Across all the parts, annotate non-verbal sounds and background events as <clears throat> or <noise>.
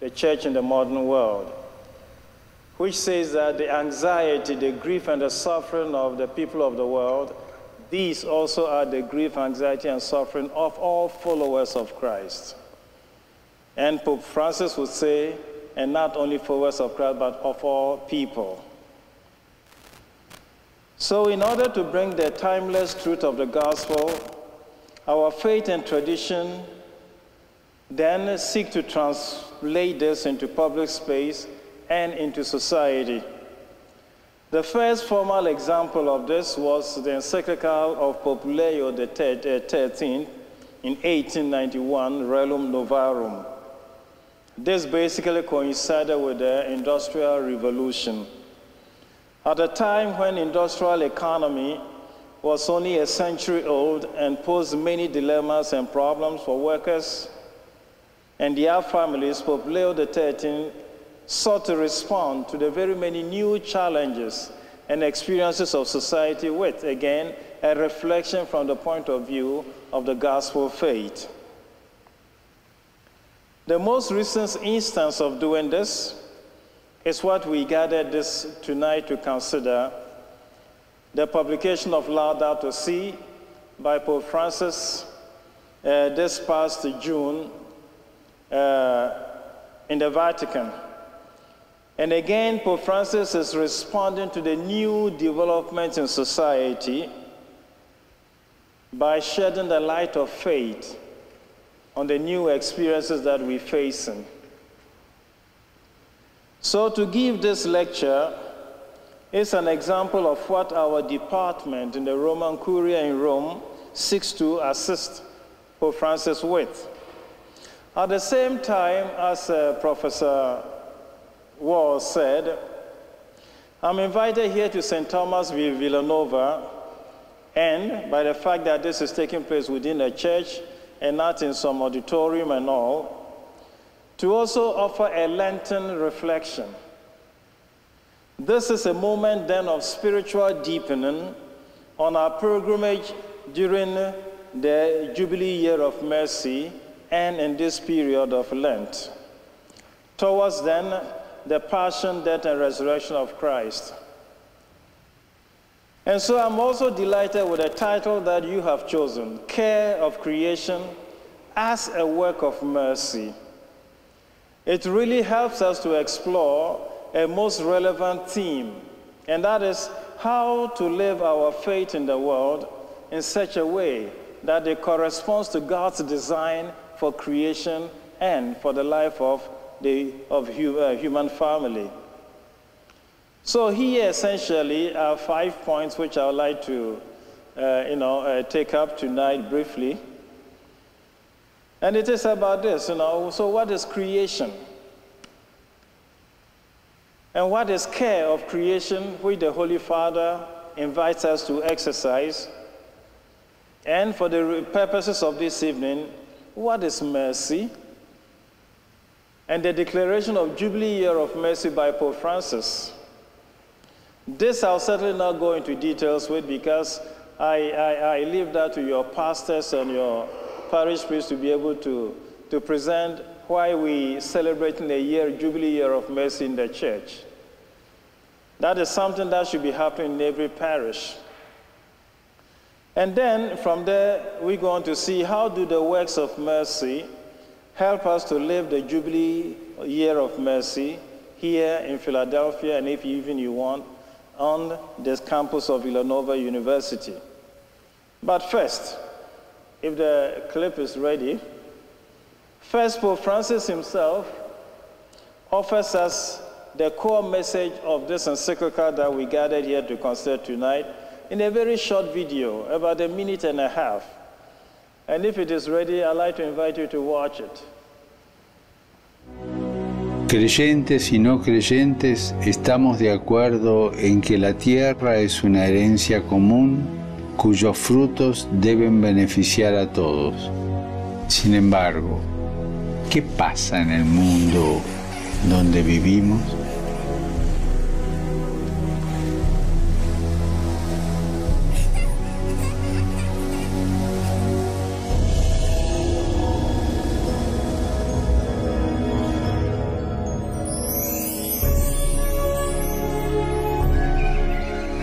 the church in the modern world, which says that the anxiety, the grief, and the suffering of the people of the world, these also are the grief, anxiety, and suffering of all followers of Christ. And Pope Francis would say, and not only followers of Christ, but of all people. So, in order to bring the timeless truth of the gospel, our faith and tradition then seek to translate this into public space and into society. The first formal example of this was the encyclical of Pope Leo XIII in 1891, Rerum Novarum. This basically coincided with the Industrial Revolution. At a time when industrial economy was only a century old and posed many dilemmas and problems for workers and their families, Pope Leo XIII sought to respond to the very many new challenges and experiences of society with, again, a reflection from the point of view of the gospel faith. The most recent instance of doing this is what we gathered this tonight to consider the publication of Laudato Si by Pope Francis uh, this past June uh, in the Vatican. And again, Pope Francis is responding to the new developments in society by shedding the light of faith on the new experiences that we're facing. So, to give this lecture is an example of what our department in the Roman Curia in Rome seeks to assist Pope Francis with. At the same time, as uh, Professor Wall said, I'm invited here to St. Thomas Villanova, and by the fact that this is taking place within a church, and not in some auditorium and all, to also offer a Lenten reflection. This is a moment then of spiritual deepening on our pilgrimage during the Jubilee year of mercy and in this period of Lent, towards then the passion, death, and resurrection of Christ. And so I'm also delighted with the title that you have chosen Care of Creation as a Work of Mercy. It really helps us to explore a most relevant theme, and that is how to live our faith in the world in such a way that it corresponds to God's design for creation and for the life of the of uh, human family. So here essentially are five points which I would like to uh, you know, uh, take up tonight briefly. And it is about this, you know, so what is creation? And what is care of creation, which the Holy Father invites us to exercise? And for the purposes of this evening, what is mercy? And the declaration of Jubilee Year of Mercy by Pope Francis. This I'll certainly not go into details with because I, I, I leave that to your pastors and your parish priests to be able to, to present why we celebrating a year, Jubilee Year of Mercy in the church. That is something that should be happening in every parish. And then from there, we go on to see how do the works of mercy help us to live the Jubilee Year of Mercy here in Philadelphia, and if even you want, on this campus of Villanova University. But first, if the clip is ready, first Pope Francis himself offers us the core message of this encyclical that we gathered here to consider tonight in a very short video, about a minute and a half. And if it is ready, I'd like to invite you to watch it. Creyentes y no creyentes estamos de acuerdo en que la tierra es una herencia común cuyos frutos deben beneficiar a todos. Sin embargo, ¿qué pasa en el mundo donde vivimos?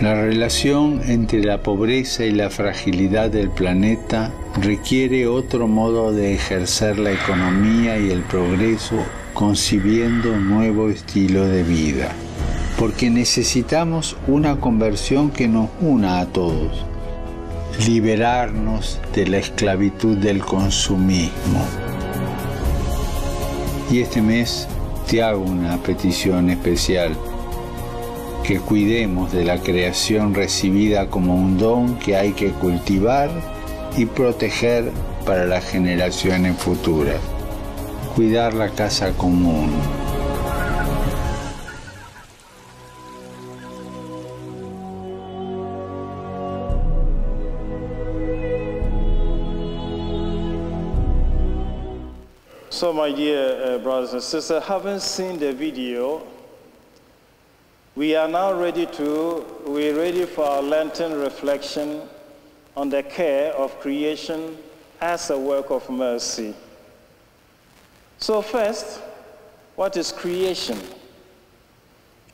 La relación entre la pobreza y la fragilidad del planeta requiere otro modo de ejercer la economía y el progreso concibiendo un nuevo estilo de vida. Porque necesitamos una conversión que nos una a todos. Liberarnos de la esclavitud del consumismo. Y este mes te hago una petición especial que cuidemos de la creación recibida como un don que hay que cultivar y proteger para las generaciones futuras. Cuidar la casa común. So, my dear uh, brothers and sisters, having seen the video, we are now ready to, we're ready for our Lenten reflection on the care of creation as a work of mercy. So first, what is creation?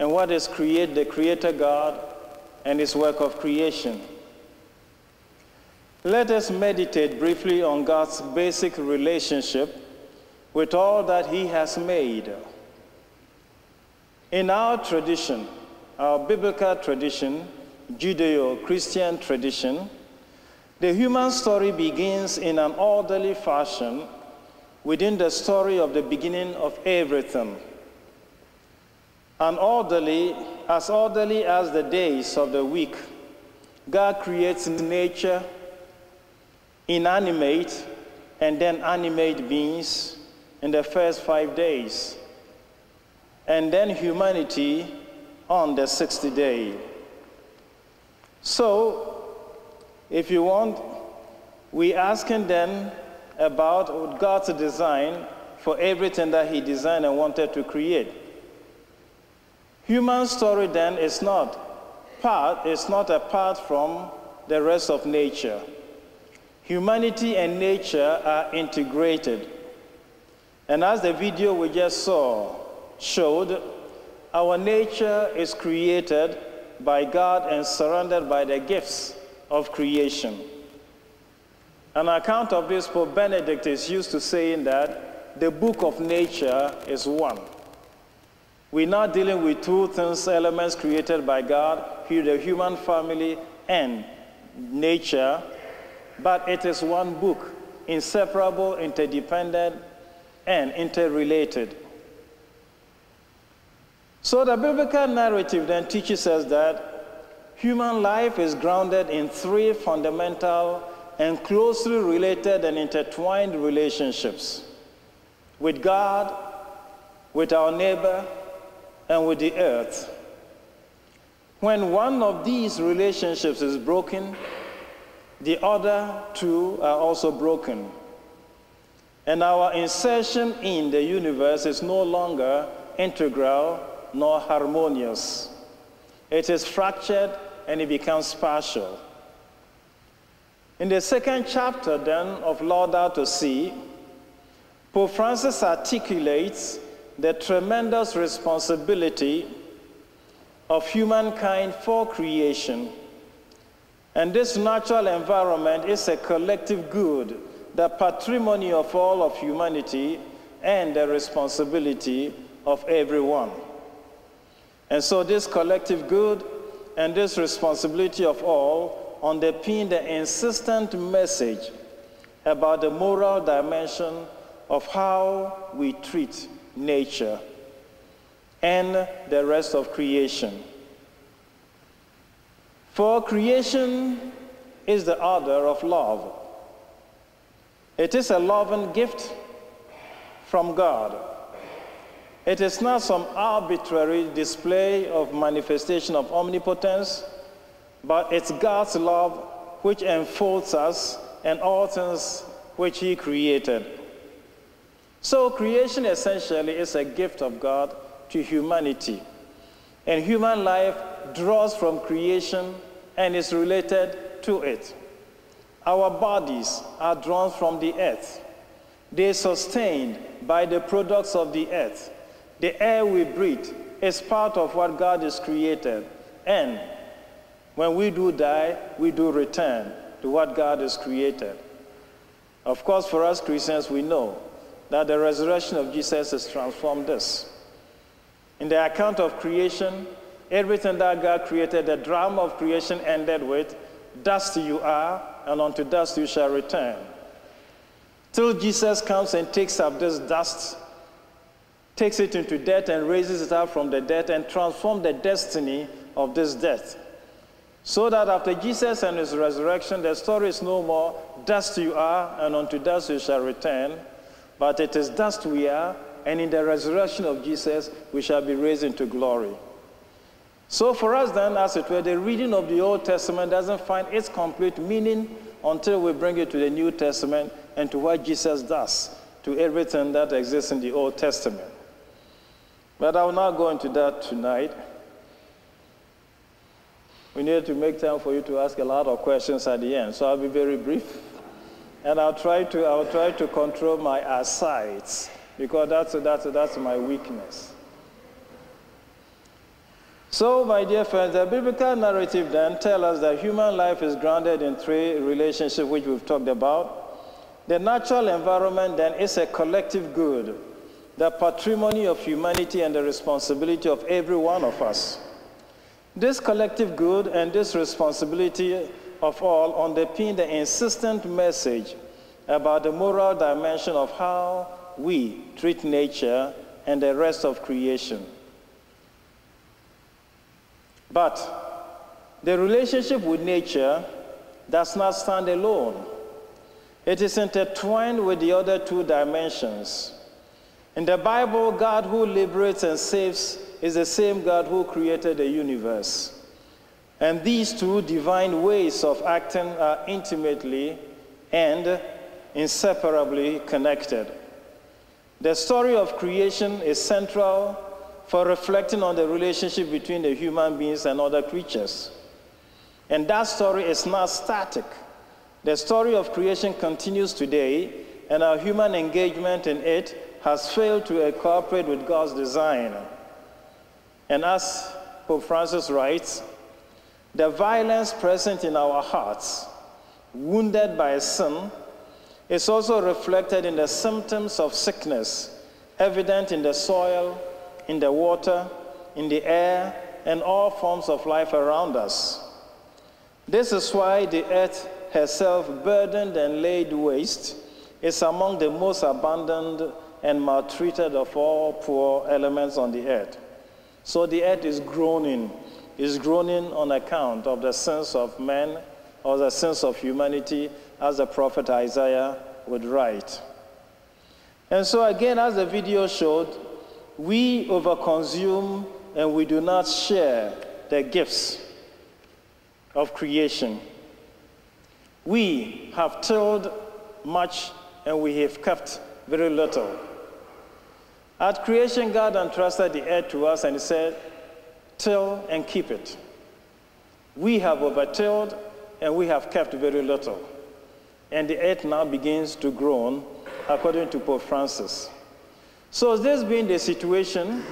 And what is create the creator God and his work of creation? Let us meditate briefly on God's basic relationship with all that he has made. In our tradition, our biblical tradition, Judeo Christian tradition, the human story begins in an orderly fashion within the story of the beginning of everything. An orderly, as orderly as the days of the week, God creates nature, inanimate, and then animate beings in the first five days and then humanity on the 60th day. So, if you want, we asking then about God's design for everything that He designed and wanted to create. Human story then is not part, is not apart from the rest of nature. Humanity and nature are integrated. And as the video we just saw showed, our nature is created by God and surrounded by the gifts of creation. An account of this, Pope Benedict is used to saying that the book of nature is one. We're not dealing with two things, elements created by God, here the human family and nature, but it is one book, inseparable, interdependent, and interrelated. So the biblical narrative then teaches us that human life is grounded in three fundamental and closely related and intertwined relationships with God, with our neighbor, and with the earth. When one of these relationships is broken, the other two are also broken. And our insertion in the universe is no longer integral nor harmonious. It is fractured and it becomes partial. In the second chapter, then, of Laudato Si, Pope Francis articulates the tremendous responsibility of humankind for creation. And this natural environment is a collective good, the patrimony of all of humanity, and the responsibility of everyone. And so, this collective good and this responsibility of all underpin the insistent message about the moral dimension of how we treat nature and the rest of creation. For creation is the order of love. It is a loving gift from God it is not some arbitrary display of manifestation of omnipotence, but it's God's love which enfolds us and all things which He created. So, creation essentially is a gift of God to humanity. And human life draws from creation and is related to it. Our bodies are drawn from the earth, they're sustained by the products of the earth. The air we breathe is part of what God has created. And When we do die, we do return to what God has created. Of course, for us Christians, we know that the resurrection of Jesus has transformed us. In the account of creation, everything that God created, the drama of creation ended with dust you are, and unto dust you shall return. Till Jesus comes and takes up this dust, takes it into death, and raises it up from the dead and transforms the destiny of this death. So that after Jesus and his resurrection, the story is no more dust you are, and unto dust you shall return, but it is dust we are, and in the resurrection of Jesus, we shall be raised into glory. So, for us, then, as it were, the reading of the Old Testament doesn't find its complete meaning until we bring it to the New Testament and to what Jesus does to everything that exists in the Old Testament. But I will not go into that tonight. We need to make time for you to ask a lot of questions at the end, so I'll be very brief. And I'll try to, I'll try to control my asides because that's, that's, that's my weakness. So, my dear friends, the biblical narrative then tells us that human life is grounded in three relationships which we've talked about. The natural environment then is a collective good, the patrimony of humanity and the responsibility of every one of us. This collective good and this responsibility of all underpin the insistent message about the moral dimension of how we treat nature and the rest of creation. But the relationship with nature does not stand alone. It is intertwined with the other two dimensions. In the Bible, God who liberates and saves is the same God who created the universe. And these two divine ways of acting are intimately and inseparably connected. The story of creation is central for reflecting on the relationship between the human beings and other creatures. And that story is not static. The story of creation continues today, and our human engagement in it has failed to cooperate with God's design. And as Pope Francis writes, the violence present in our hearts, wounded by sin, is also reflected in the symptoms of sickness evident in the soil, in the water, in the air, and all forms of life around us. This is why the earth herself, burdened and laid waste, is among the most abandoned and maltreated of all poor elements on the earth. So the earth is groaning, is groaning on account of the sins of men or the sins of humanity, as the prophet Isaiah would write. And so, again, as the video showed, we overconsume and we do not share the gifts of creation. We have tilled much and we have kept very little. At creation, God entrusted the earth to us and He said, Till and keep it. We have overtilled and we have kept very little. And the earth now begins to groan, according to Pope Francis. So, this being the situation,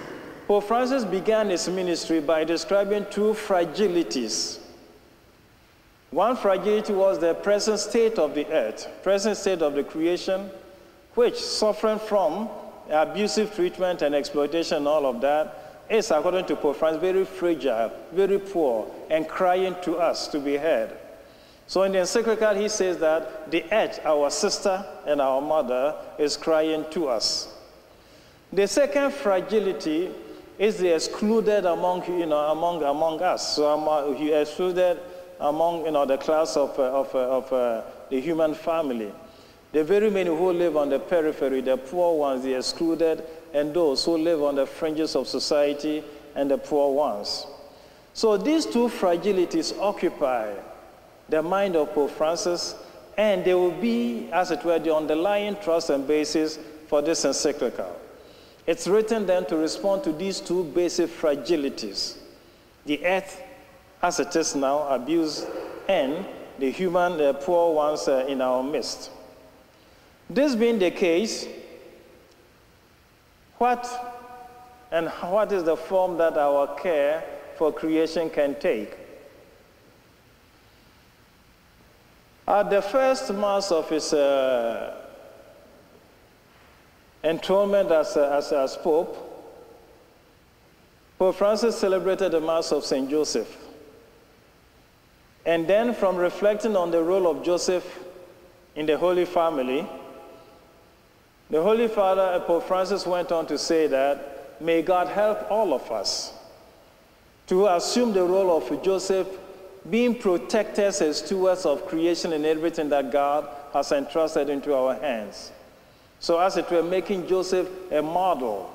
Pope Francis began his ministry by describing two fragilities. One fragility was the present state of the earth, present state of the creation, which, suffering from abusive treatment and exploitation, all of that is, according to Pope Francis, very fragile, very poor, and crying to us to be heard. So in the encyclical, he says that the earth, our sister and our mother, is crying to us. The second fragility is the excluded among, you know, among, among us. So among, he excluded among you know, the class of, uh, of, uh, of uh, the human family. The very many who live on the periphery, the poor ones, the excluded, and those who live on the fringes of society and the poor ones. So these two fragilities occupy the mind of Pope Francis, and they will be, as it were, the underlying trust and basis for this encyclical. It's written then to respond to these two basic fragilities the earth as it is now, abused, and the human, the poor ones uh, in our midst. This being the case, what and what is the form that our care for creation can take? At the first mass of his uh, enthronement as, uh, as, as Pope, Pope Francis celebrated the Mass of St. Joseph. And then, from reflecting on the role of Joseph in the Holy Family, the Holy Father, Pope Francis, went on to say that may God help all of us to assume the role of Joseph, being protectors and stewards of creation and everything that God has entrusted into our hands. So, as it were, making Joseph a model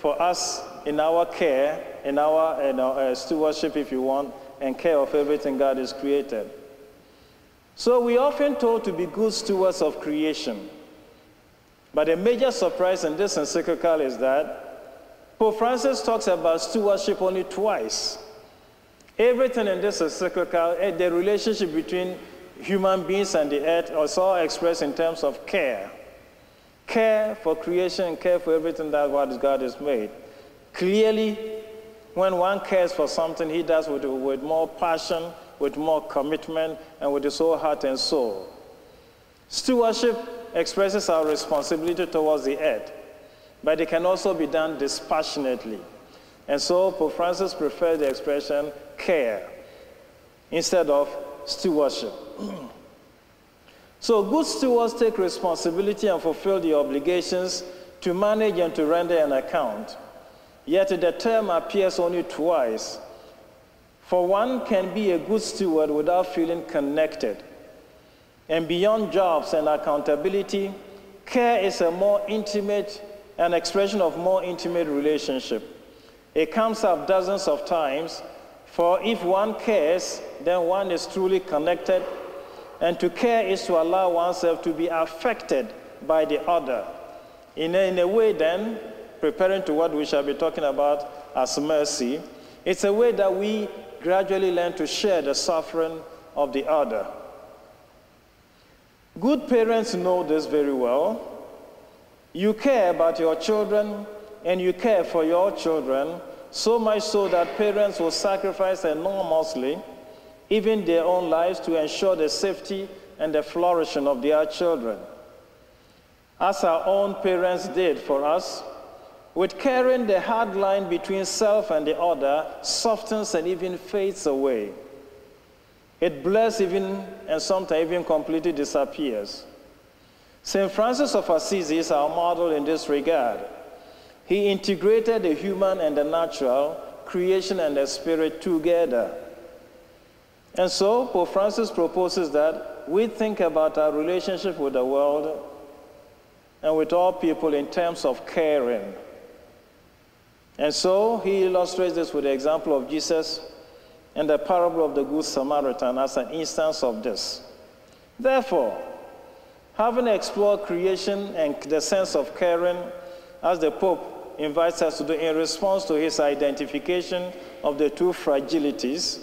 for us in our care, in our, in our uh, stewardship, if you want, and care of everything God has created. So, we often told to be good stewards of creation. But a major surprise in this encyclical is that Pope Francis talks about stewardship only twice. Everything in this encyclical, eh, the relationship between human beings and the earth, is all expressed in terms of care. Care for creation, care for everything that what God has made. Clearly, when one cares for something, he does with, with more passion, with more commitment, and with his whole heart and soul. Stewardship expresses our responsibility towards the earth, but it can also be done dispassionately. And so Pope Francis preferred the expression care instead of stewardship. <clears throat> so good stewards take responsibility and fulfill the obligations to manage and to render an account. Yet the term appears only twice. For one can be a good steward without feeling connected and beyond jobs and accountability, care is a more intimate, an expression of more intimate relationship. It comes up dozens of times, for if one cares, then one is truly connected, and to care is to allow oneself to be affected by the other. In a, in a way, then, preparing to what we shall be talking about as mercy, it's a way that we gradually learn to share the suffering of the other. Good parents know this very well. You care about your children and you care for your children, so much so that parents will sacrifice enormously, even their own lives, to ensure the safety and the flourishing of their children. As our own parents did for us, with caring, the hard line between self and the other softens and even fades away. It blurs even and sometimes even completely disappears. St. Francis of Assisi is our model in this regard. He integrated the human and the natural, creation and the spirit together. And so, Pope Francis proposes that we think about our relationship with the world and with all people in terms of caring. And so, he illustrates this with the example of Jesus and the parable of the Good Samaritan as an instance of this. Therefore, having explored creation and the sense of caring, as the Pope invites us to do in response to his identification of the two fragilities,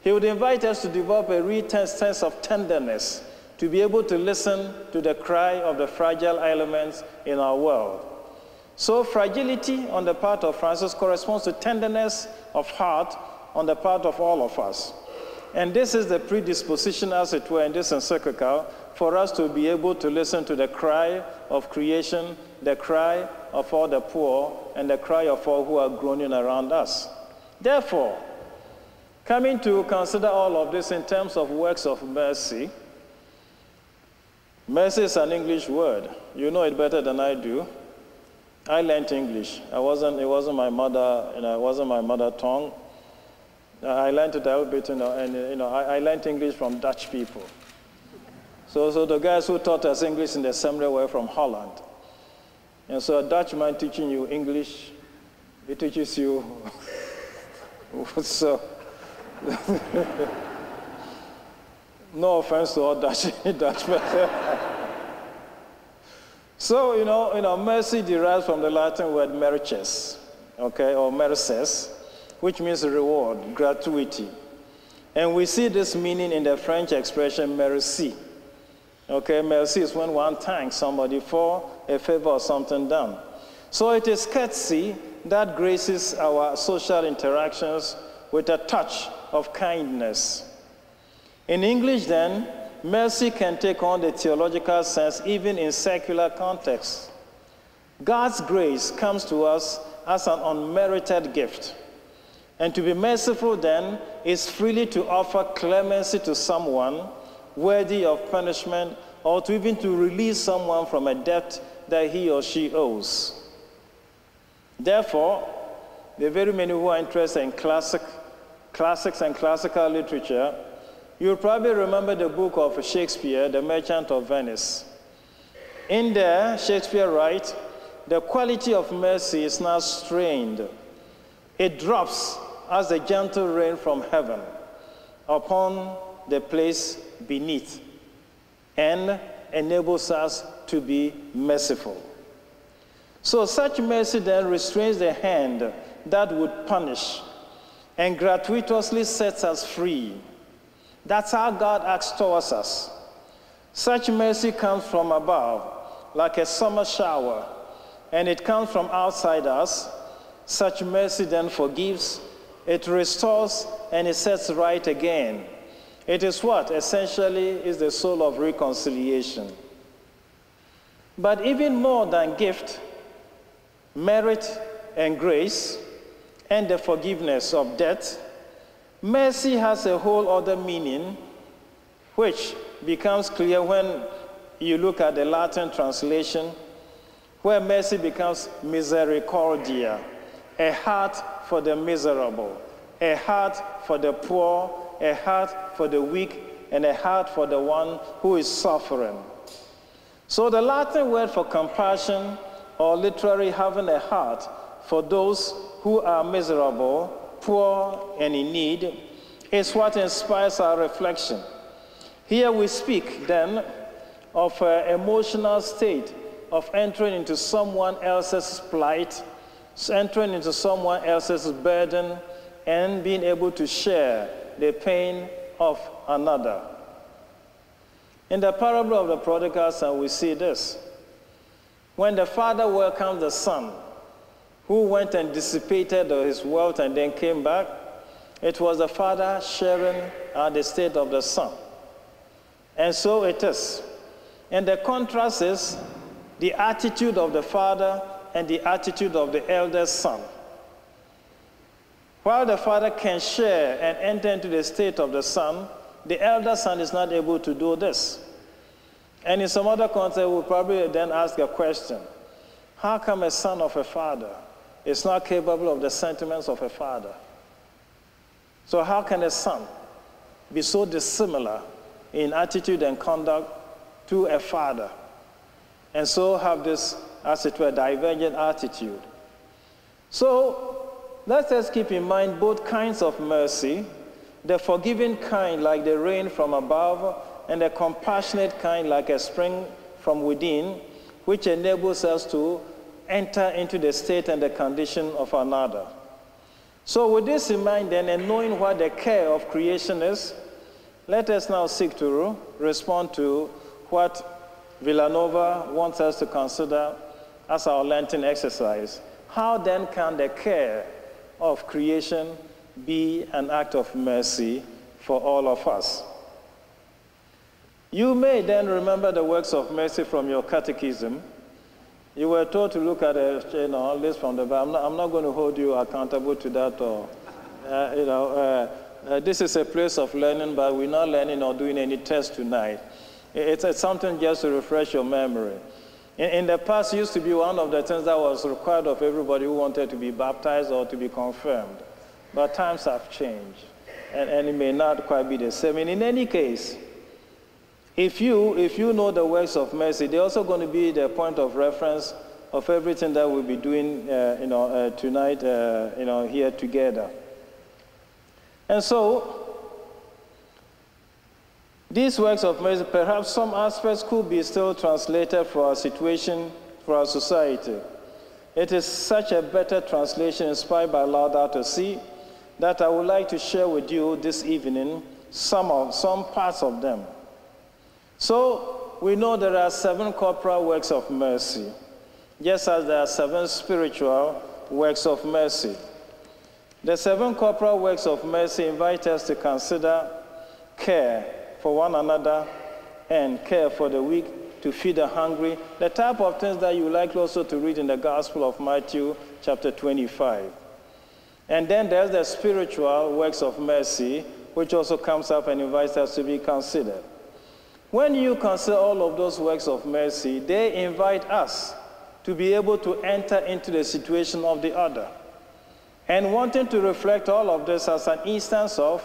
he would invite us to develop a real sense of tenderness, to be able to listen to the cry of the fragile elements in our world. So, fragility on the part of Francis corresponds to tenderness of heart on the part of all of us. And this is the predisposition, as it were, in this encyclical for us to be able to listen to the cry of creation, the cry of all the poor, and the cry of all who are groaning around us. Therefore, coming to consider all of this in terms of works of mercy, mercy is an English word. You know it better than I do. I learned English. I wasn't, it wasn't my mother, you know, it wasn't my mother tongue. Uh, I learned it a little bit, you know, and you know, I, I learned English from Dutch people. So, so the guys who taught us English in the seminary were from Holland. And so a Dutchman teaching you English, he teaches you <laughs> so <laughs> no offense to all Dutch <laughs> Dutchmen. so, you know, you know, mercy derives from the Latin word merces, okay, or merces which means reward, gratuity. And we see this meaning in the French expression merci. Okay, merci is when one thanks somebody for a favor or something done. So it is courtesy that graces our social interactions with a touch of kindness. In English, then, mercy can take on the theological sense even in secular contexts. God's grace comes to us as an unmerited gift. And to be merciful then is freely to offer clemency to someone worthy of punishment or to even to release someone from a debt that he or she owes. Therefore, there are very many who are interested in classic, classics and classical literature. You'll probably remember the book of Shakespeare, The Merchant of Venice. In there, Shakespeare writes, the quality of mercy is now strained. It drops as a gentle rain from heaven upon the place beneath and enables us to be merciful. So, such mercy then restrains the hand that would punish and gratuitously sets us free. That's how God acts towards us. Such mercy comes from above, like a summer shower and it comes from outside us, such mercy then forgives, it restores, and it sets right again. It is what essentially is the soul of reconciliation. But even more than gift, merit, and grace, and the forgiveness of debt, mercy has a whole other meaning, which becomes clear when you look at the Latin translation where mercy becomes misericordia, a heart for the miserable, a heart for the poor, a heart for the weak, and a heart for the one who is suffering. So the Latin word for compassion, or literally having a heart for those who are miserable, poor, and in need, is what inspires our reflection. Here we speak then of an emotional state of entering into someone else's plight, entering into someone else's burden, and being able to share the pain of another. In the parable of the prodigal son, we see this. When the father welcomed the son, who went and dissipated his wealth and then came back, it was the father sharing uh, the state of the son. And so it is. And the contrast is the attitude of the father and the attitude of the eldest son. While the father can share and enter into the state of the son, the elder son is not able to do this. And in some other context, we'll probably then ask a question How come a son of a father is not capable of the sentiments of a father? So, how can a son be so dissimilar in attitude and conduct to a father? and so have this, as it were, divergent attitude. So let us keep in mind both kinds of mercy the forgiving kind, like the rain from above, and the compassionate kind, like a spring from within, which enables us to enter into the state and the condition of another. So, with this in mind, then, and knowing what the care of creation is, let us now seek to respond to what Villanova wants us to consider as our Lenten exercise. How then can the care of creation be an act of mercy for all of us? You may then remember the works of mercy from your catechism. You were told to look at a you know, list from the Bible. I'm not, I'm not going to hold you accountable to that. Or, uh, you know, uh, uh, this is a place of learning, but we're not learning or doing any tests tonight. It's, it's something just to refresh your memory. In, in, the past, used to be one of the things that was required of everybody who wanted to be baptized or to be confirmed. But times have changed, and, and it may not quite be the same. And in any case, if you, if you know the works of mercy, they're also going to be the point of reference of everything that we'll be doing uh, you know, uh, tonight uh, you know, here together. And so, these works of mercy, perhaps some aspects could be still translated for our situation, for our society. It is such a better translation inspired by Laudato Si that I would like to share with you this evening some of some parts of them. So we know there are seven corporal works of mercy, just as there are seven spiritual works of mercy. The seven corporal works of mercy invite us to consider care, for one another, and care for the weak, to feed the hungry, the type of things that you like also to read in the Gospel of Matthew, chapter 25. And then there's the spiritual works of mercy, which also comes up and invites us to be considered. When you consider all of those works of mercy, they invite us to be able to enter into the situation of the other. And wanting to reflect all of this as an instance of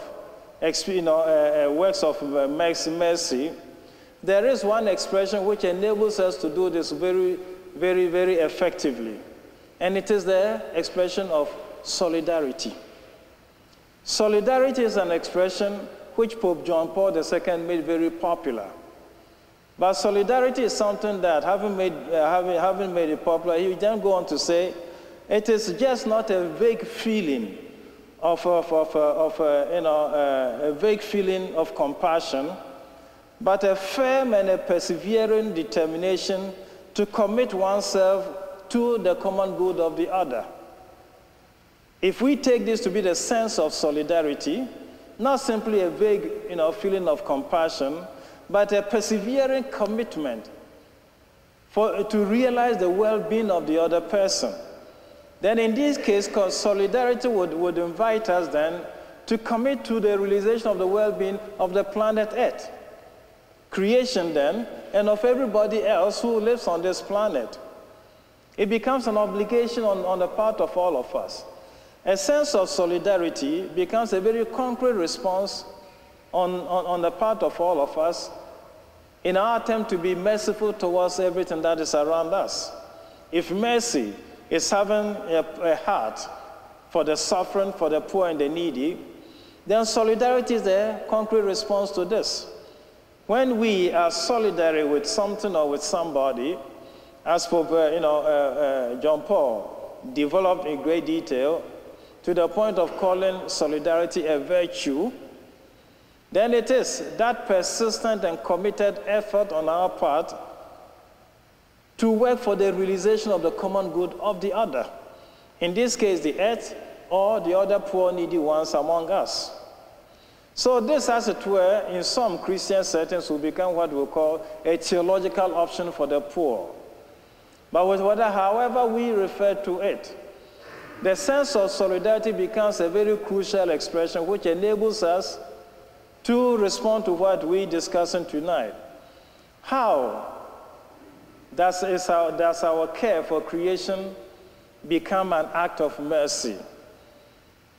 you know, uh, uh, works of uh, mercy, there is one expression which enables us to do this very, very, very effectively. And it is the expression of solidarity. Solidarity is an expression which Pope John Paul II made very popular. But solidarity is something that, having made, uh, having, having made it popular, he then go on to say, it is just not a vague feeling of, of, of, uh, of uh, you know, uh, a vague feeling of compassion, but a firm and a persevering determination to commit oneself to the common good of the other. If we take this to be the sense of solidarity, not simply a vague you know, feeling of compassion, but a persevering commitment for, to realize the well being of the other person. Then, in this case, solidarity would, would invite us then to commit to the realization of the well being of the planet Earth, creation, then, and of everybody else who lives on this planet. It becomes an obligation on, on the part of all of us. A sense of solidarity becomes a very concrete response on, on, on the part of all of us in our attempt to be merciful towards everything that is around us. If mercy is having a, a heart for the suffering, for the poor and the needy, then solidarity is the concrete response to this. When we are solidary with something or with somebody, as for you know, uh, uh, John Paul developed in great detail, to the point of calling solidarity a virtue, then it is that persistent and committed effort on our part to work for the realization of the common good of the other. In this case, the earth or the other poor, needy ones among us. So, this, as it were, in some Christian settings, will become what we call a theological option for the poor. But with whatever, however we refer to it, the sense of solidarity becomes a very crucial expression which enables us to respond to what we're discussing tonight. How does, our, does our care for creation become an act of mercy?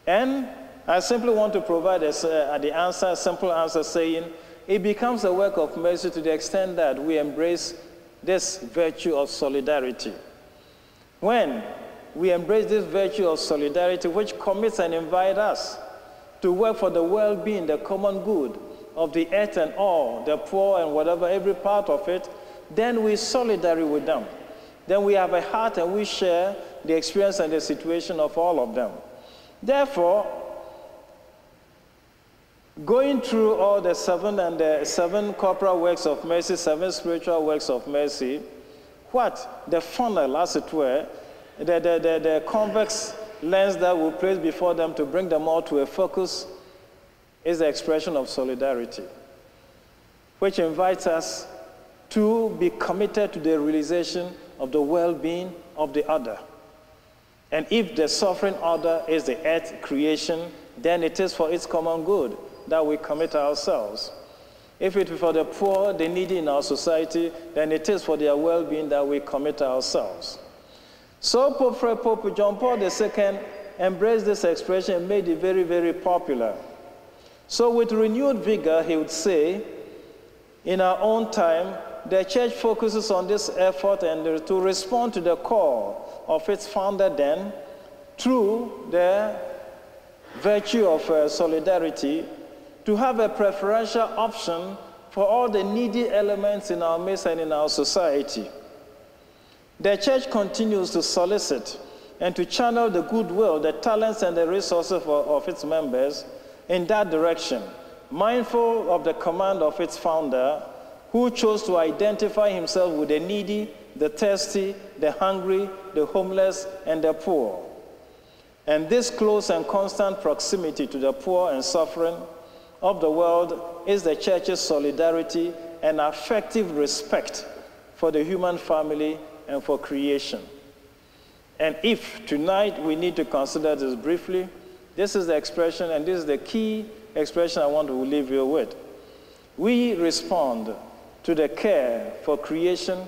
And I simply want to provide a, uh, the answer, a simple answer saying it becomes a work of mercy to the extent that we embrace this virtue of solidarity. When we embrace this virtue of solidarity, which commits and invites us to work for the well being, the common good of the earth and all, the poor and whatever, every part of it, then we're solidary with them. Then we have a heart and we share the experience and the situation of all of them. Therefore, going through all the seven and the seven corporal works of mercy, seven spiritual works of mercy, what the funnel, as it were, the, the, the, the convex lens that we place before them to bring them all to a focus is the expression of solidarity, which invites us to be committed to the realization of the well being of the other. And if the suffering other is the earth creation, then it is for its common good that we commit ourselves. If it is for the poor, the needy in our society, then it is for their well being that we commit ourselves. So Pope, Pope John Paul II embraced this expression and made it very, very popular. So with renewed vigor, he would say, in our own time, the church focuses on this effort and to respond to the call of its founder then through the virtue of uh, solidarity to have a preferential option for all the needy elements in our midst and in our society. The church continues to solicit and to channel the goodwill, the talents, and the resources of, of its members in that direction, mindful of the command of its founder, who chose to identify himself with the needy, the thirsty, the hungry, the homeless, and the poor. And this close and constant proximity to the poor and suffering of the world is the church's solidarity and affective respect for the human family and for creation. And if tonight we need to consider this briefly, this is the expression, and this is the key expression I want to leave you with. We respond to the care for creation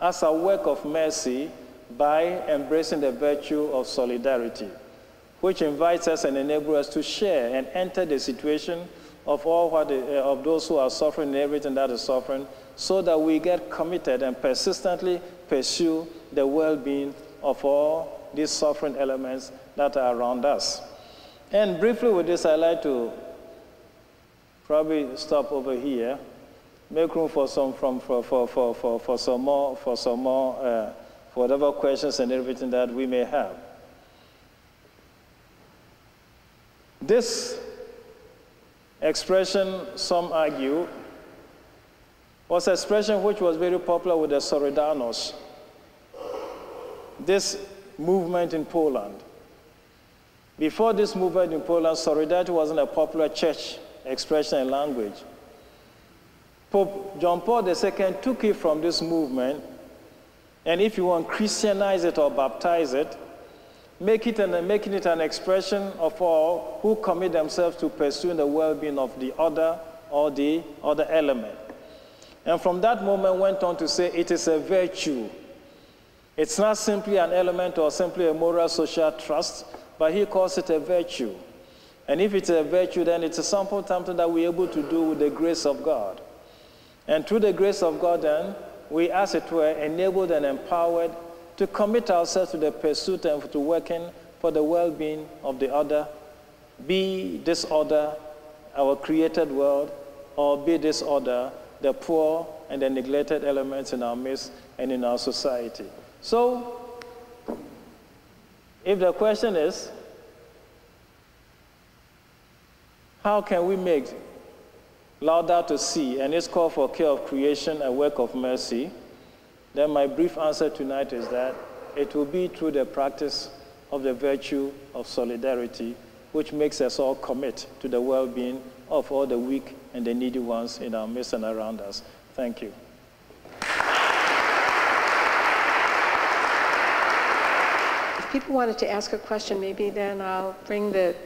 as a work of mercy by embracing the virtue of solidarity, which invites us and enables us to share and enter the situation of all what uh, of those who are suffering and everything that is suffering, so that we get committed and persistently pursue the well-being of all these suffering elements that are around us. And briefly with this, I'd like to probably stop over here, make room for some from for, for, for, for, for some more for some more uh, for whatever questions and everything that we may have. This expression, some argue, was an expression which was very popular with the Solidarność, this movement in Poland. Before this movement in Poland, Solidarity wasn't a popular church expression and language. Pope John Paul II took it from this movement, and if you want, Christianize it or baptize it, make it an, making it an expression of all who commit themselves to pursuing the well-being of the other or the other element. And from that moment went on to say it is a virtue. It's not simply an element or simply a moral social trust, but he calls it a virtue. And if it's a virtue, then it's a simple something that we're able to do with the grace of God. And through the grace of God, then, we, as it were, enabled and empowered to commit ourselves to the pursuit and to working for the well being of the other, be this other our created world, or be this other the poor and the neglected elements in our midst and in our society. So, if the question is, how can we make Laudato Si and its call for care of creation a work of mercy? then my brief answer tonight is that it will be through the practice of the virtue of solidarity, which makes us all commit to the well being of all the weak and the needy ones in our midst and around us. Thank you. If people wanted to ask a question, maybe then I'll bring the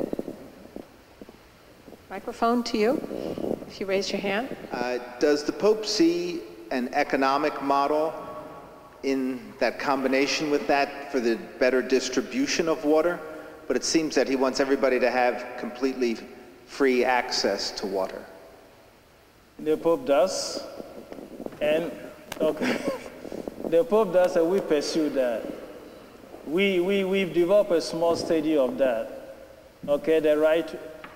microphone to you if you raise your hand. Uh, does the Pope see an economic model in that combination with that for the better distribution of water, but it seems that he wants everybody to have completely free access to water. The Pope does, and okay, <laughs> the Pope does, and we pursue that. We, we, we've developed a small study of that, okay, the right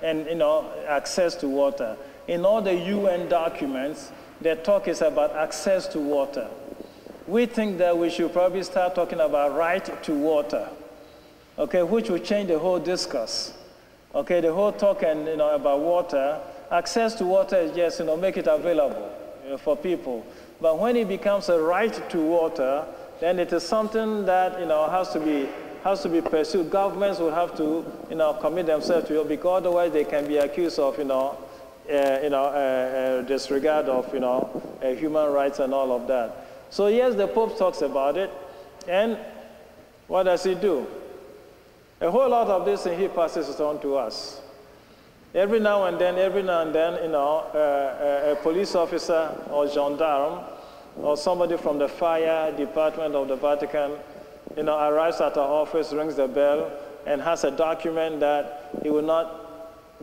and, you know, access to water. In all the UN documents, the talk is about access to water we think that we should probably start talking about right to water, okay, which will change the whole discourse. Okay, the whole talk and, you know, about water, access to water is just, you know, make it available you know, for people. But when it becomes a right to water, then it is something that, you know, has to be has to be pursued. Governments will have to, you know, commit themselves to it because otherwise they can be accused of, you know, uh, you know, uh, uh, disregard of, you know, uh, human rights and all of that. So yes, the Pope talks about it, and what does he do? A whole lot of this and he passes it on to us. Every now and then, every now and then, you know, uh, a police officer or gendarme or somebody from the fire department of the Vatican, you know, arrives at our office, rings the bell, and has a document that he will not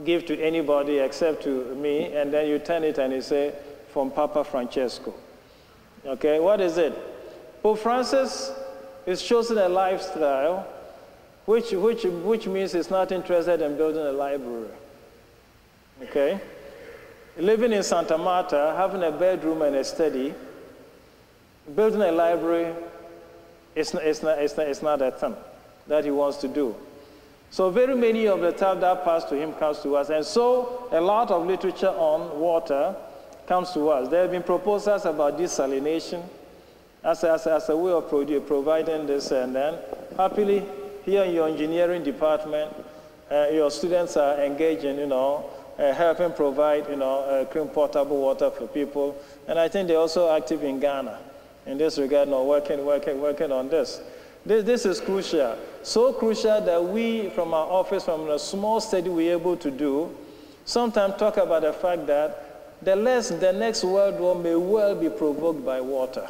give to anybody except to me, and then you turn it and you say, from Papa Francesco. Okay, what is it? Pope Francis is choosing a lifestyle which, which, which means he's not interested in building a library. Okay? Living in Santa Marta, having a bedroom and a study, building a library is not, it's not, it's not, it's not a thing that he wants to do. So very many of the stuff that passed to him comes to us. And so a lot of literature on water comes to us. There have been proposals about desalination as, as, as a way of providing this, and then happily, here in your engineering department, uh, your students are engaging, you know, uh, helping provide, you know, uh, clean potable water for people. And I think they're also active in Ghana in this regard, you know, working, working, working on this. This. This is crucial. So crucial that we, from our office, from a small study we're able to do, sometimes talk about the fact that the, less, the next world war may well be provoked by water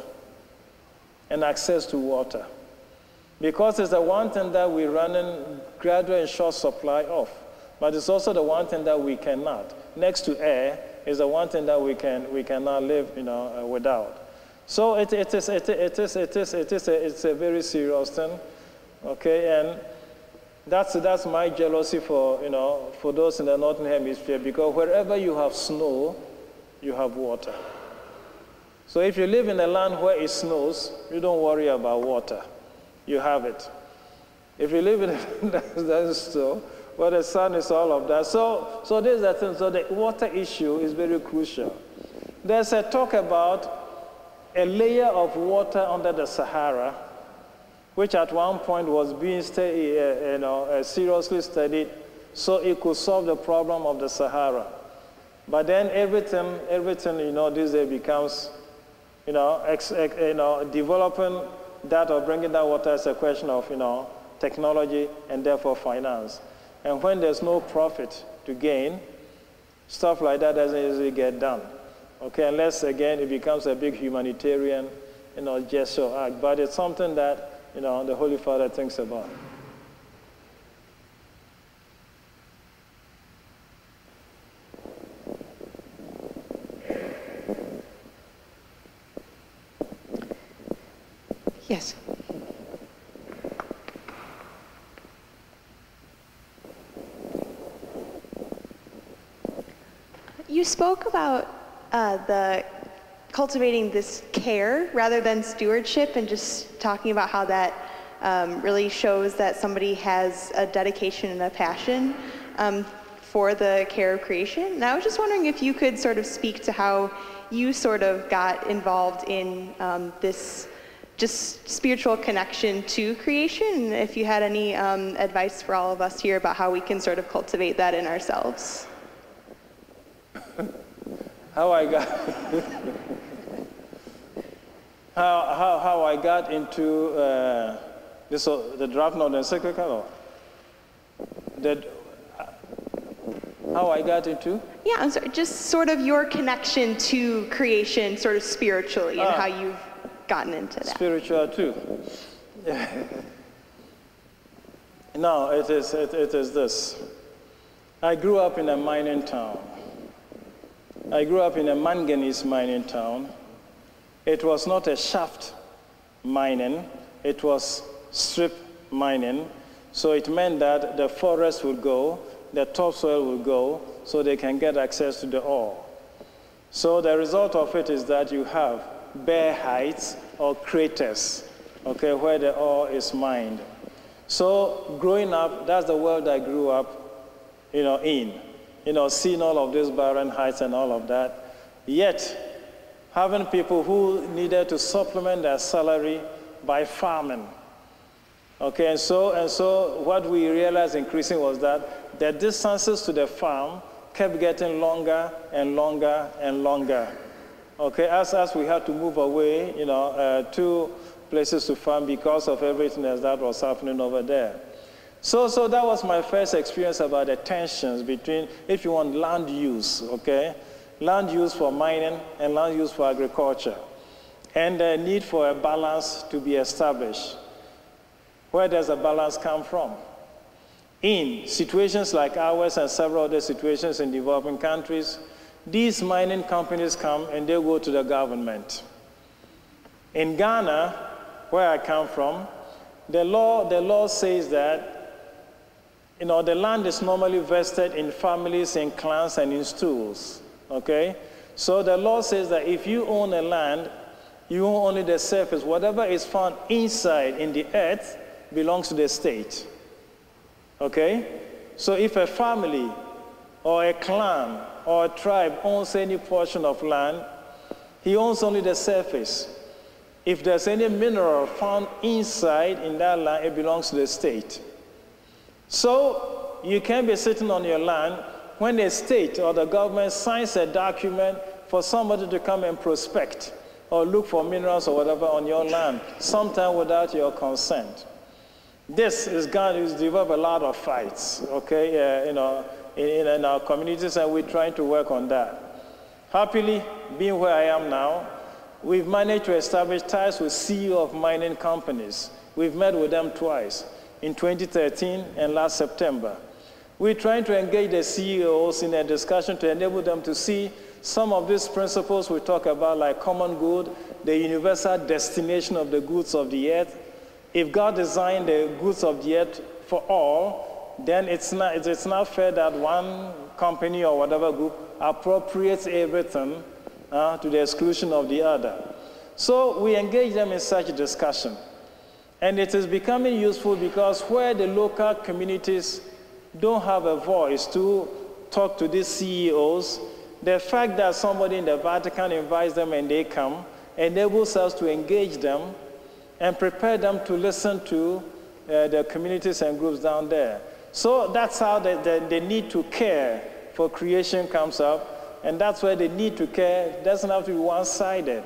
and access to water. Because it's the one thing that we're running gradual and short supply of. But it's also the one thing that we cannot. Next to air is the one thing that we, can, we cannot live you know, uh, without. So it, it, is, it, it, is, it, is, it is a, it's a very serious thing. Okay, and that's, that's my jealousy for, you know, for those in the Northern Hemisphere because wherever you have snow, you have water. So if you live in a land where it snows, you don't worry about water. You have it. If you live in a <laughs> is so, where the sun is all of that. So, so there's that thing. So the water issue is very crucial. There's a talk about a layer of water under the Sahara which at one point was being studied, uh, you know, uh, seriously studied so it could solve the problem of the Sahara. But then everything, everything, you know, these days becomes, you know, ex, ex, you know, developing that or bringing that water is a question of, you know, technology and therefore finance. And when there's no profit to gain, stuff like that doesn't easily get done. Okay, unless again it becomes a big humanitarian, you know, gesture act. But it's something that you know, the Holy Father thinks about. Yes. You spoke about uh, the cultivating this care rather than stewardship and just talking about how that um, really shows that somebody has a dedication and a passion um, for the care of creation. And I was just wondering if you could sort of speak to how you sort of got involved in um, this just spiritual connection to creation, if you had any um, advice for all of us here about how we can sort of cultivate that in ourselves. How I got <laughs> how, how, how I got into uh, this, uh, the draft note encyclical, that uh, how I got into? Yeah, I'm sorry, just sort of your connection to creation, sort of spiritually, and ah. how you've gotten into that. Spiritual too. <laughs> no, it is, it, it is this. I grew up in a mining town. I grew up in a manganese mining town. It was not a shaft mining, it was strip mining. So it meant that the forest would go, the topsoil would go, so they can get access to the ore. So the result of it is that you have bare heights or craters, okay, where the ore is mined. So growing up, that's the world I grew up, you know, in. You know, seeing all of these barren heights and all of that. Yet, having people who needed to supplement their salary by farming. Okay, and so, and so what we realized increasing was that the distances to the farm kept getting longer and longer and longer. Okay, as, as we had to move away, you know, uh, to places to farm because of everything else that was happening over there. So, so that was my first experience about the tensions between, if you want, land use, okay? land use for mining and land use for agriculture, and the need for a balance to be established. Where does the balance come from? In situations like ours and several other situations in developing countries, these mining companies come and they go to the government. In Ghana, where I come from, the law, the law says that you know, the land is normally vested in families, in clans, and in stools. Okay? So the law says that if you own a land, you own only the surface. Whatever is found inside in the earth belongs to the state. Okay? So if a family or a clan or a tribe owns any portion of land, he owns only the surface. If there's any mineral found inside in that land, it belongs to the state. So you can be sitting on your land when a state or the government signs a document for somebody to come and prospect or look for minerals or whatever on your land, sometime without your consent. This is going to develop a lot of fights, okay, uh, you know, in, in our communities, and we're trying to work on that. Happily, being where I am now, we've managed to establish ties with CEO of mining companies. We've met with them twice, in 2013 and last September. We're trying to engage the CEOs in a discussion to enable them to see some of these principles we talk about, like common good, the universal destination of the goods of the earth. If God designed the goods of the earth for all, then it's not, it's not fair that one company or whatever group appropriates everything uh, to the exclusion of the other. So we engage them in such discussion. And it is becoming useful because where the local communities don't have a voice to talk to these CEOs, the fact that somebody in the Vatican invites them and they come enables us to engage them and prepare them to listen to uh, the communities and groups down there. So that's how the, the, the need to care for creation comes up, and that's where the need to care doesn't have to be one sided.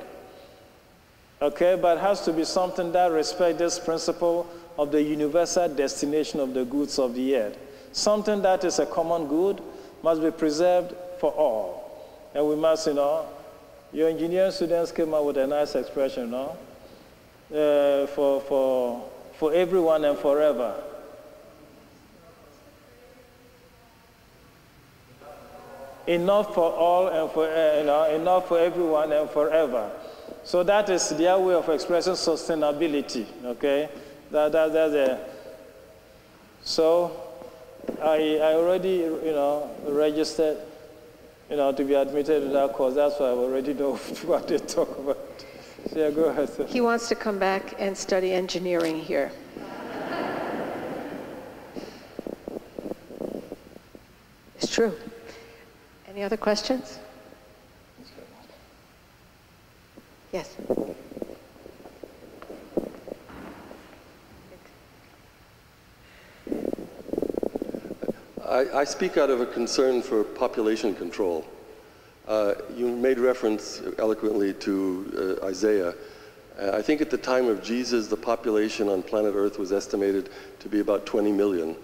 Okay, but has to be something that respects this principle of the universal destination of the goods of the earth. Something that is a common good must be preserved for all. And we must, you know, your engineering students came up with a nice expression, you know, uh, for, for, for everyone and forever. Enough for all and for, uh, you know, enough for everyone and forever. So that is their way of expressing sustainability, okay? That, that, that's a, so I, I already, you know, registered, you know, to be admitted to that course. That's why I already know <laughs> what they talk about. So yeah, go ahead. He wants to come back and study engineering here. It's true. Any other questions? Yes. I, I, speak out of a concern for population control. Uh, you made reference eloquently to uh, Isaiah. Uh, I think at the time of Jesus, the population on planet Earth was estimated to be about 20 million,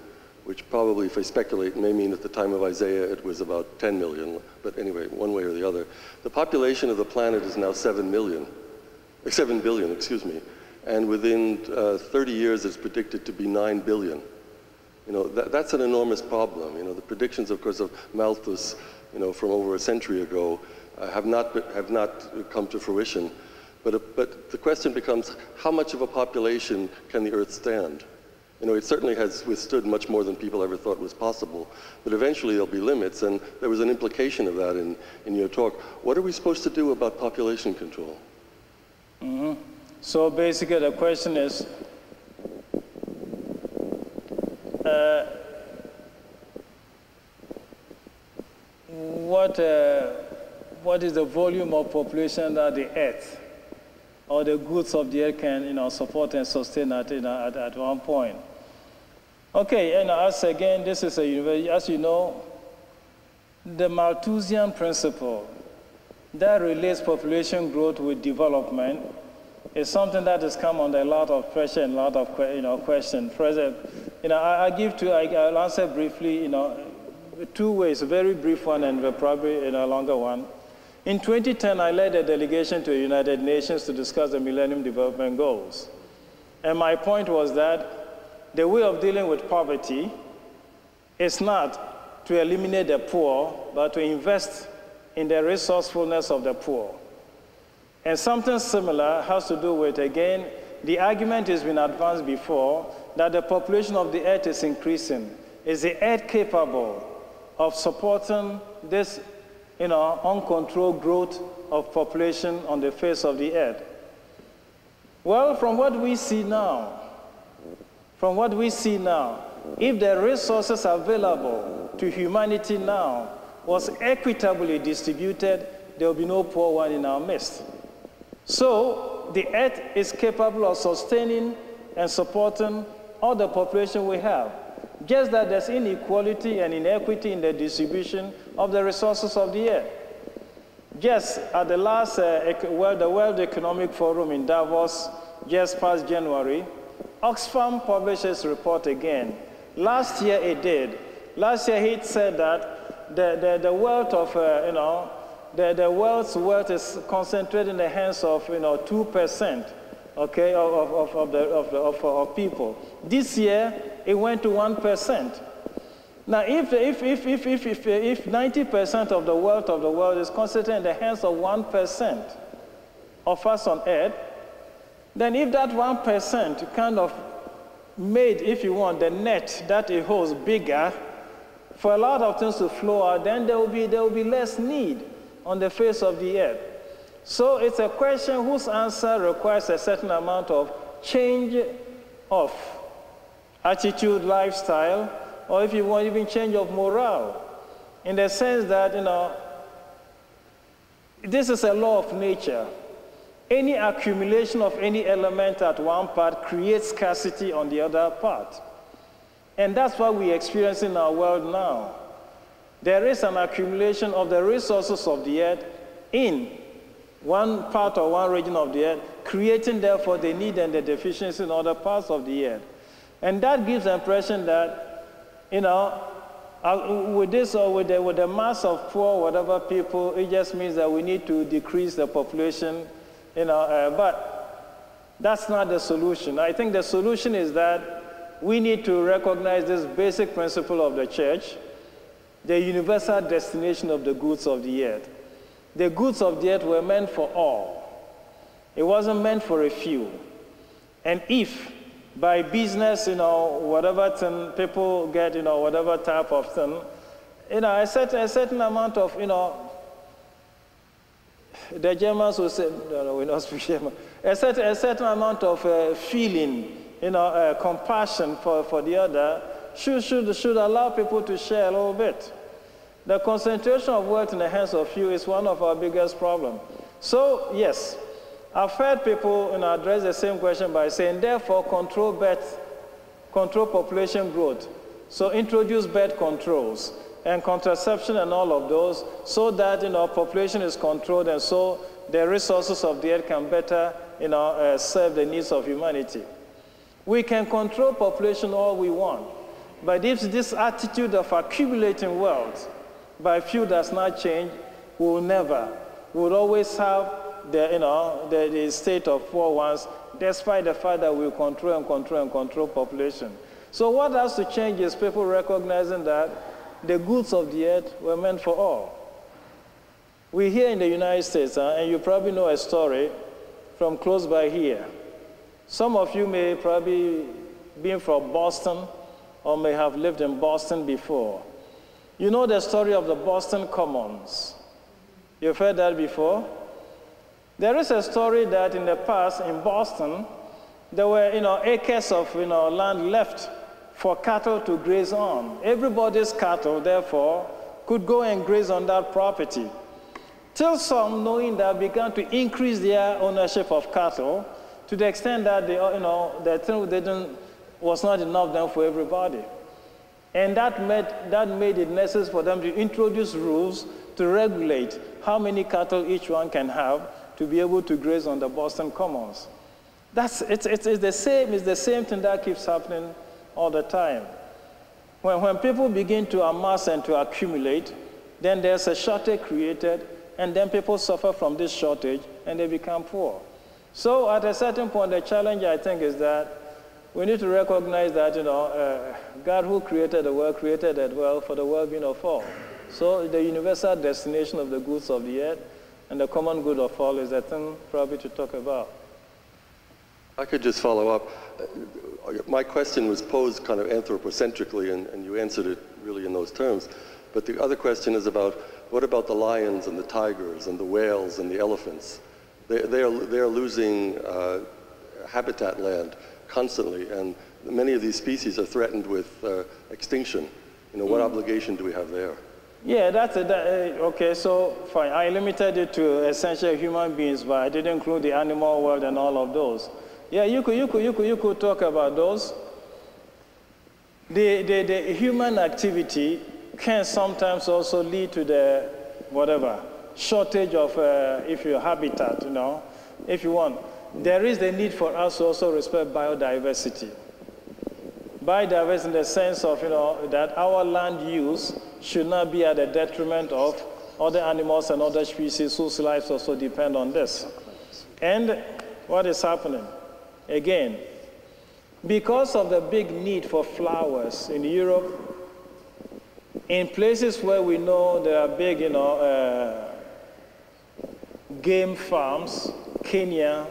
which probably, if I speculate, may mean at the time of Isaiah it was about 10 million. But anyway, one way or the other. The population of the planet is now 7 million, 7 billion, excuse me. And within uh, 30 years, it's predicted to be 9 billion. You know, that, that's an enormous problem. You know, the predictions, of course, of Malthus, you know, from over a century ago uh, have, not, have not come to fruition. But, uh, but the question becomes, how much of a population can the Earth stand? You know, it certainly has withstood much more than people ever thought was possible. But eventually there'll be limits, and there was an implication of that in, in your talk. What are we supposed to do about population control? Mm -hmm. So basically the question is, uh, what, uh, what is the volume of population that the earth or the goods of the earth can you know, support and sustain at, you know, at, at one point. Okay, and as again, this is a university, as you know, the Malthusian principle that relates population growth with development is something that has come under a lot of pressure and a lot of you know, question. President, you know, I, I give to, I, will answer briefly, you know, two ways, a very brief one and probably in a longer one. In 2010, I led a delegation to the United Nations to discuss the Millennium Development Goals. And my point was that the way of dealing with poverty is not to eliminate the poor, but to invest in the resourcefulness of the poor. And something similar has to do with, again, the argument has been advanced before that the population of the earth is increasing. Is the earth capable of supporting this you know, uncontrolled growth of population on the face of the earth? Well, from what we see now, from what we see now, if the resources available to humanity now was equitably distributed, there will be no poor one in our midst. So the earth is capable of sustaining and supporting all the population we have. just that there's inequality and inequity in the distribution of the resources of the earth. Just at the last uh, World, the World Economic Forum in Davos, just past January, Oxfam published its report again. Last year it did. Last year he said that the, the, the wealth of, uh, you know, the, the world's wealth is concentrated in the hands of, you know, 2%, okay, of, of, of, the, of, the, of, of people. This year, it went to 1%. Now, if, if, if, if, if, if, if 90% of the wealth of the world is concentrated in the hands of 1% of us on earth, then if that 1% kind of made, if you want, the net that it holds bigger, for a lot of things to flow out, then there will be, there will be less need on the face of the earth. So it's a question whose answer requires a certain amount of change of attitude, lifestyle, or if you want, even change of morale. In the sense that, you know, this is a law of nature. Any accumulation of any element at one part creates scarcity on the other part. And that's what we experience in our world now. There is an accumulation of the resources of the earth in one part or one region of the earth, creating therefore the need and the deficiency in other parts of the earth. And that gives the impression that, you know, uh, with this or with the, with the mass of poor, whatever people, it just means that we need to decrease the population, you know, uh, but that's not the solution. I think the solution is that we need to recognize this basic principle of the church, the universal destination of the goods of the earth. The goods of the earth were meant for all. It wasn't meant for a few. And if by business, you know, whatever thing people get, you know, whatever type of thing, you know, a certain, a certain amount of, you know, the Germans will say, no, no, we don't speak a certain, a certain amount of uh, feeling, you know, uh, compassion for, for the other should, should, should allow people to share a little bit. The concentration of wealth in the hands of few is one of our biggest problems. So, yes, I've heard people you know, address the same question by saying, therefore, control birth, control population growth. So introduce birth controls and contraception and all of those so that you know, population is controlled and so the resources of the earth can better you know, uh, serve the needs of humanity. We can control population all we want, but if this attitude of accumulating wealth by few does not change, we will never. We will always have the, you know, the, the state of poor ones, despite the fact that we control and control and control population. So what has to change is people recognizing that the goods of the earth were meant for all. We here in the United States, uh, and you probably know a story from close by here. Some of you may probably been from Boston or may have lived in Boston before. You know the story of the Boston Commons. You've heard that before? There is a story that in the past in Boston, there were you know, acres of you know, land left for cattle to graze on. Everybody's cattle, therefore, could go and graze on that property. Till some, knowing that, began to increase their ownership of cattle to the extent that they, you know, the thing didn't, was not enough then for everybody. And that made, that made it necessary for them to introduce rules to regulate how many cattle each one can have to be able to graze on the Boston Commons. That's, it's, it's, it's, the same, it's the same thing that keeps happening all the time. When, when people begin to amass and to accumulate, then there's a shortage created, and then people suffer from this shortage and they become poor. So at a certain point, the challenge, I think, is that we need to recognize that, you know, uh, God who created the world created it well for the well-being of all. So the universal destination of the goods of the earth and the common good of all is a thing probably to talk about. I could just follow up. My question was posed kind of anthropocentrically, and, and you answered it really in those terms. But the other question is about what about the lions and the tigers and the whales and the elephants? They, they, are, they are losing uh, habitat land constantly, and many of these species are threatened with uh, extinction. You know, what mm. obligation do we have there? Yeah, that's it. That, uh, okay, so fine. I limited it to essential human beings, but I didn't include the animal world and all of those. Yeah, you could, you could, you could, you could talk about those. The, the, the human activity can sometimes also lead to the whatever shortage of uh, if your habitat, you know, if you want. There is the need for us to also respect biodiversity. Biodiversity in the sense of, you know, that our land use should not be at the detriment of other animals and other species whose lives also depend on this. And what is happening? Again, because of the big need for flowers in Europe, in places where we know there are big, you know, uh, game farms, Kenya,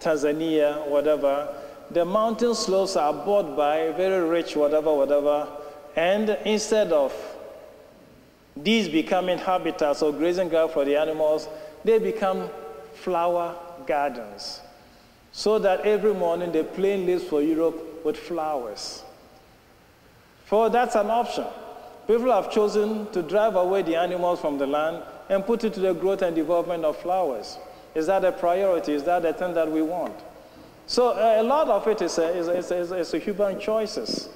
Tanzania, whatever, the mountain slopes are bought by very rich, whatever, whatever, and instead of these becoming habitats or grazing ground for the animals, they become flower gardens. So that every morning the plane leaves for Europe with flowers. For that's an option. People have chosen to drive away the animals from the land and put it to the growth and development of flowers. Is that a priority? Is that the thing that we want? So uh, a lot of it is a, is, is, is, is a human choices.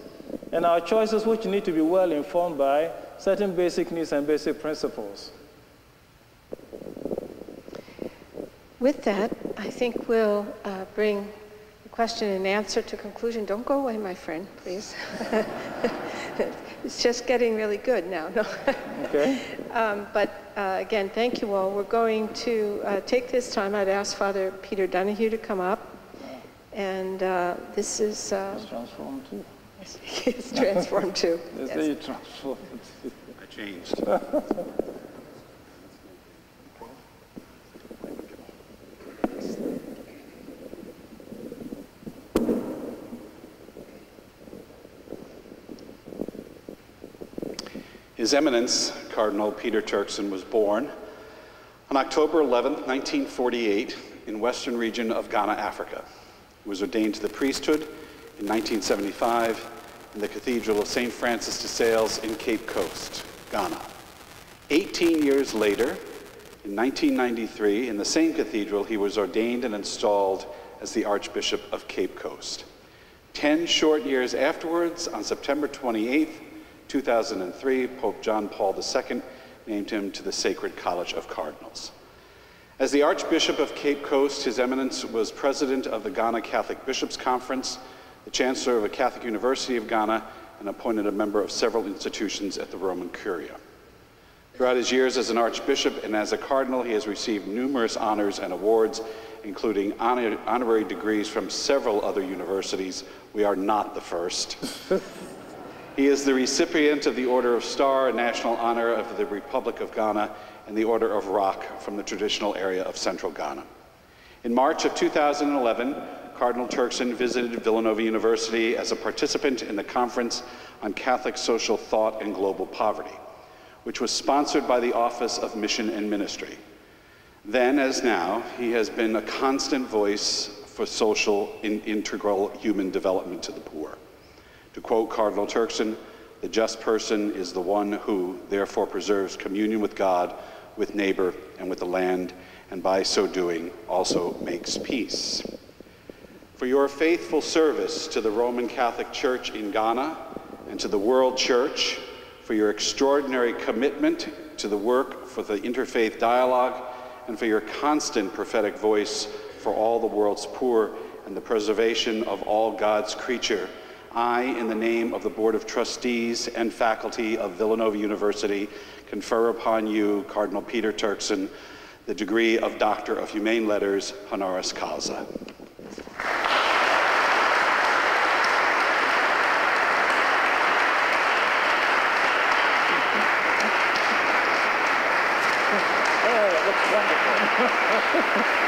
And our choices which need to be well informed by certain basic needs and basic principles. With that, I think we'll uh, bring the question and answer to conclusion. Don't go away, my friend, please. <laughs> it's just getting really good now. No. Okay. <laughs> Um, but uh, again, thank you all. We're going to uh, take this time. I'd ask Father Peter Donohue to come up. And uh, this is. Uh, It's transformed too. <laughs> it's transformed too. It's Yes. really transformed. I changed. His Eminence, Cardinal Peter Turkson, was born on October 11, 1948, in western region of Ghana, Africa. He was ordained to the priesthood in 1975 in the Cathedral of St. Francis de Sales in Cape Coast, Ghana. 18 years later, in 1993, in the same cathedral, he was ordained and installed as the Archbishop of Cape Coast. Ten short years afterwards, on September 28, 2003, Pope John Paul II named him to the Sacred College of Cardinals. As the Archbishop of Cape Coast, His Eminence was president of the Ghana Catholic Bishops' Conference, the chancellor of a Catholic University of Ghana, and appointed a member of several institutions at the Roman Curia. Throughout his years as an archbishop and as a cardinal, he has received numerous honors and awards, including honor- honorary degrees from several other universities. We are not the first. <laughs> he is the recipient of the Order of Star, national honor of the Republic of Ghana, and the Order of Rock from the traditional area of central Ghana. In March of 2011, Cardinal Turkson visited Villanova University as a participant in the Conference on Catholic Social Thought and Global Poverty, which was sponsored by the Office of Mission and Ministry. Then, as now, he has been a constant voice for social and integral human development to the poor. To quote Cardinal Turkson, the just person is the one who, therefore, preserves communion with God, with neighbor, and with the land, and by so doing also makes peace. For your faithful service to the Roman Catholic Church in Ghana and to the World Church, for your extraordinary commitment to the work for the interfaith dialogue, and for your constant prophetic voice for all the world's poor and the preservation of all God's creature. I, in the name of the Board of Trustees and faculty of Villanova University, confer upon you, Cardinal Peter Turkson, the degree of Doctor of Humane Letters, honoris causa. Okay. <laughs>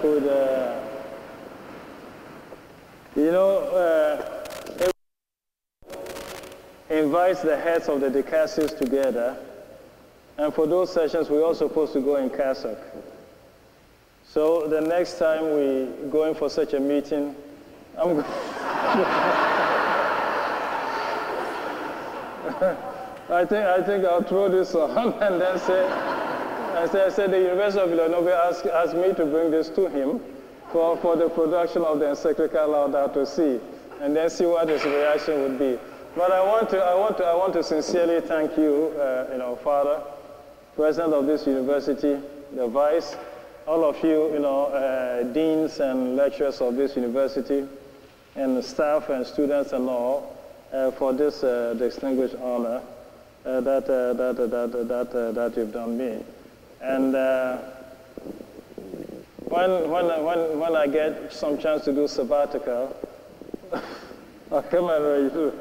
Could uh, You know, uh, invites the heads of the dicasteries together, and for those sessions, we're all supposed to go in cassock. So the next time we go in for such a meeting, I'm going. <laughs> I think I think I'll throw this on <laughs> and then say, I said, I said the University of Villanova asked, asked me to bring this to him for, for the production of the encyclical Laudato Si, and then see what his reaction would be. But I want to, I want to, I want to sincerely thank you, uh, you know, Father, President of this university, the Vice, all of you, you know, uh, deans and lecturers of this university, and staff and students and all, uh, for this uh, distinguished honor uh, that, uh, that, that, that, uh, that you've done me. And when, when, when, when I get some chance to do sabbatical, <laughs> I'll come and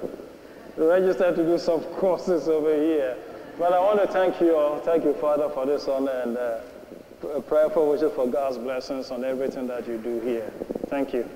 register to do some <laughs> courses over here. But I want to thank you all, thank you, Father, for this honor and uh, prayerful wishes for God's blessings on everything that you do here. Thank you.